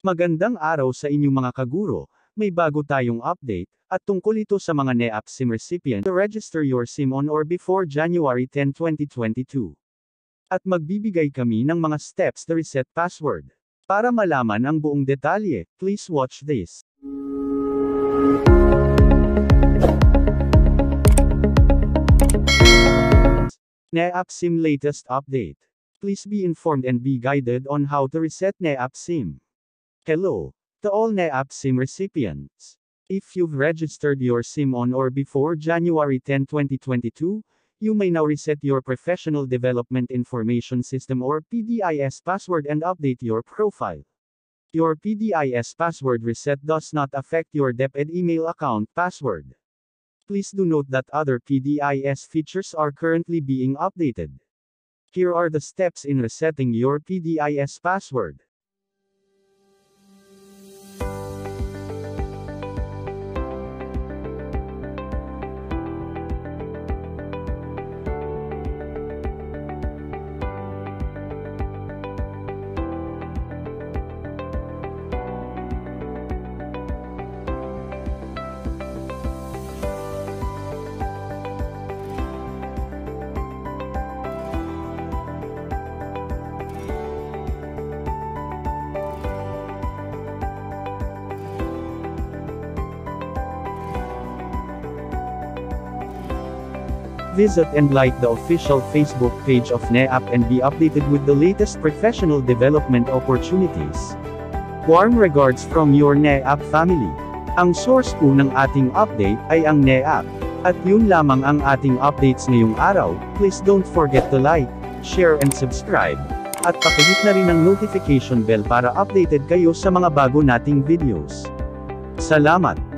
Magandang araw sa inyong mga kaguro, may bago tayong update, at tungkol ito sa mga NEAP SIM recipient to register your SIM on or before January 10, 2022. At magbibigay kami ng mga steps to reset password. Para malaman ang buong detalye, please watch this. NEAP SIM latest update. Please be informed and be guided on how to reset NEAP SIM. Hello, to all NEAP SIM recipients. If you've registered your SIM on or before January 10, 2022, you may now reset your Professional Development Information System or PDIS password and update your profile. Your PDIS password reset does not affect your DepEd email account password. Please do note that other PDIS features are currently being updated. Here are the steps in resetting your PDIS password. Visit and like the official Facebook page of NEAP and be updated with the latest professional development opportunities. Warm regards from your NEAP family. Ang source po ng ating update ay ang NEAP. At yun lamang ang ating updates ngayong araw, please don't forget to like, share and subscribe. At pakihit na rin ang notification bell para updated kayo sa mga bago nating videos. Salamat!